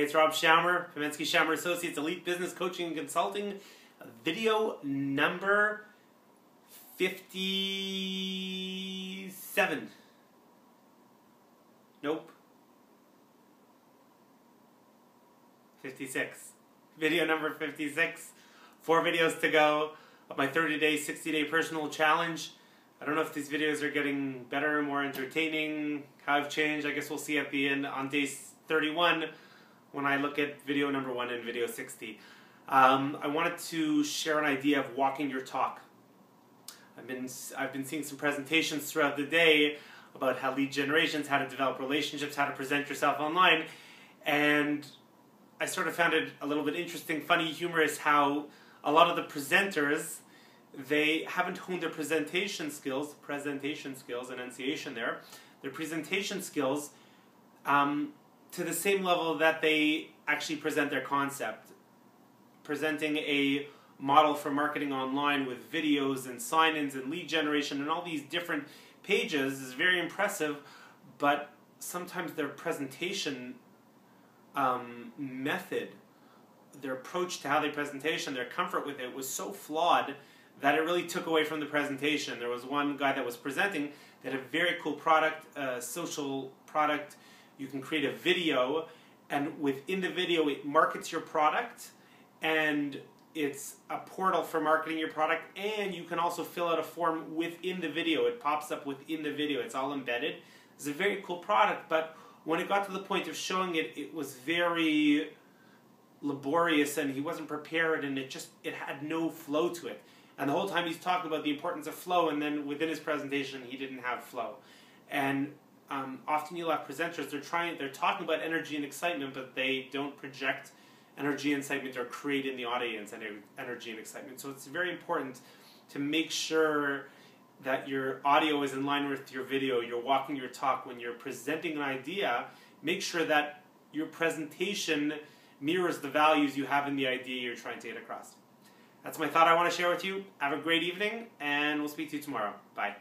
Hey, it's Rob Schaumer, Kamensky Schaumer Associates, Elite Business Coaching and Consulting. Video number 57. Nope. 56. Video number 56. Four videos to go of my 30 day, 60 day personal challenge. I don't know if these videos are getting better, more entertaining, how I've changed. I guess we'll see at the end on day 31 when I look at video number one and video 60. Um, I wanted to share an idea of walking your talk. I've been, I've been seeing some presentations throughout the day about how lead generations, how to develop relationships, how to present yourself online, and I sort of found it a little bit interesting, funny, humorous how a lot of the presenters they haven't honed their presentation skills, presentation skills, enunciation there, their presentation skills um, to the same level that they actually present their concept. Presenting a model for marketing online with videos and sign ins and lead generation and all these different pages is very impressive, but sometimes their presentation um, method, their approach to how they presentation, their comfort with it was so flawed that it really took away from the presentation. There was one guy that was presenting that had a very cool product, social product you can create a video, and within the video, it markets your product, and it's a portal for marketing your product, and you can also fill out a form within the video. It pops up within the video, it's all embedded. It's a very cool product, but when it got to the point of showing it, it was very laborious and he wasn't prepared and it just it had no flow to it and the whole time he's talking about the importance of flow and then within his presentation he didn't have flow and um, often you'll have presenters. They're trying they're talking about energy and excitement but they don't project energy and excitement or create in the audience energy and excitement. So it's very important to make sure that your audio is in line with your video you're walking your talk. When you're presenting an idea make sure that your presentation mirrors the values you have in the idea you're trying to get across. That's my thought i want to share with you. Have a great evening and we'll speak to you tomorrow. Bye